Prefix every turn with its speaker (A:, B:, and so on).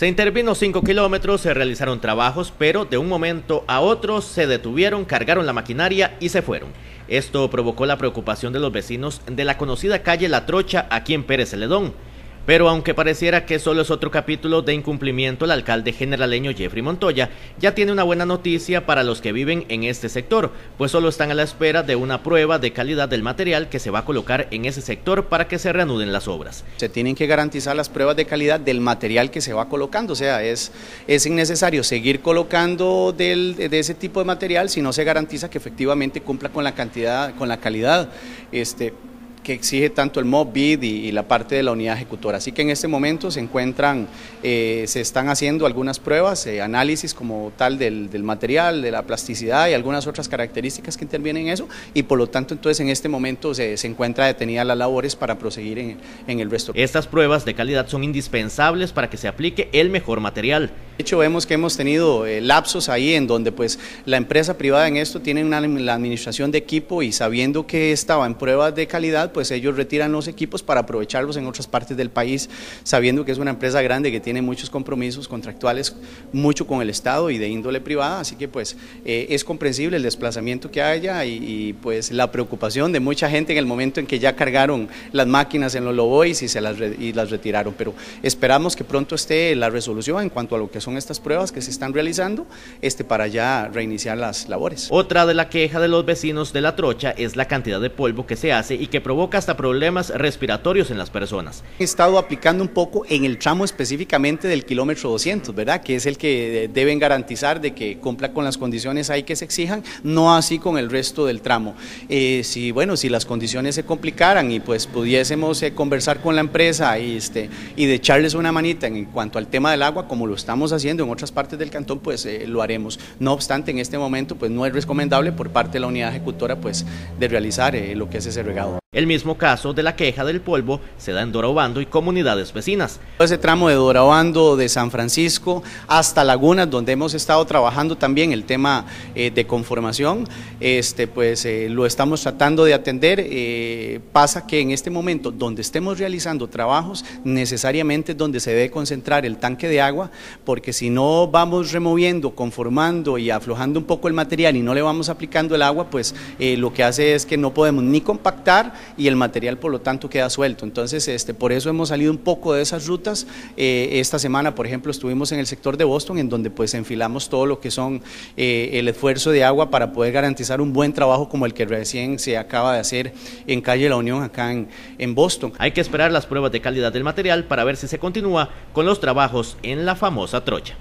A: Se intervino 5 kilómetros, se realizaron trabajos, pero de un momento a otro se detuvieron, cargaron la maquinaria y se fueron. Esto provocó la preocupación de los vecinos de la conocida calle La Trocha aquí en Pérez Celedón. Pero aunque pareciera que solo es otro capítulo de incumplimiento, el alcalde generaleño Jeffrey Montoya ya tiene una buena noticia para los que viven en este sector, pues solo están a la espera de una prueba de calidad del material que se va a colocar en ese sector para que se reanuden las obras.
B: Se tienen que garantizar las pruebas de calidad del material que se va colocando, o sea, es, es innecesario seguir colocando de ese tipo de material si no se garantiza que efectivamente cumpla con la cantidad, con la calidad. Este, que exige tanto el MOB, BID y, la parte de la unidad ejecutora. Así que en este momento se encuentran, eh, se están haciendo algunas pruebas, eh, análisis como tal del, material, de la plasticidad y algunas otras características que intervienen en eso y por lo tanto entonces en este momento se, se encuentra detenida las labores para proseguir en, en el resto.
A: Estas pruebas de calidad son indispensables para que se aplique el mejor material.
B: De hecho, vemos que hemos tenido eh, lapsos ahí en donde pues la empresa privada en esto tiene una, la administración de equipo y sabiendo que estaba en pruebas de calidad, pues ellos retiran los equipos para aprovecharlos en otras partes del país, sabiendo que es una empresa grande que tiene muchos compromisos contractuales, mucho con el Estado y de índole privada, así que pues eh, es comprensible el desplazamiento que haya y, pues la preocupación de mucha gente en el momento en que ya cargaron las máquinas en los Lobois y, se las, y las retiraron, pero esperamos que pronto esté la resolución en cuanto a lo que son son estas pruebas que se están realizando este, para ya reiniciar las labores.
A: Otra de la queja de los vecinos de La Trocha es la cantidad de polvo que se hace y que provoca hasta problemas respiratorios en las personas.
B: He estado aplicando un poco en el tramo específicamente del kilómetro 200, ¿verdad? Que es el que deben garantizar de que cumpla con las condiciones ahí que se exijan, no así con el resto del tramo. Eh, si, bueno, si las condiciones se complicaran y pues pudiésemos eh, conversar con la empresa y, este, y de echarles una manita en cuanto al tema del agua, como lo estamos haciendo, haciendo en otras partes del cantón, pues eh, lo haremos. No obstante, en este momento, pues no es recomendable por parte de la unidad ejecutora, pues de realizar eh, lo que es ese regado.
A: El mismo caso de la queja del polvo se da en Dorobando y comunidades vecinas.
B: Ese tramo de Dorobando, de San Francisco, hasta Lagunas, donde hemos estado trabajando también el tema eh, de conformación, este, pues lo estamos tratando de atender. pasa que en este momento, donde estemos realizando trabajos, necesariamente es donde se debe concentrar el tanque de agua, porque si no vamos removiendo, conformando y aflojando un poco el material y no le vamos aplicando el agua, pues eh, lo que hace es que no podemos ni compactar y el material por lo tanto queda suelto. Entonces, este, por eso hemos salido un poco de esas rutas. Eh, esta semana, por ejemplo, estuvimos en el sector de Boston, en donde pues enfilamos todo lo que son eh, el esfuerzo de agua para poder garantizar un buen trabajo como el que recién se acaba de hacer en Calle La Unión, acá en, en Boston.
A: Hay que esperar las pruebas de calidad del material para ver si se continúa con los trabajos en la famosa trocha.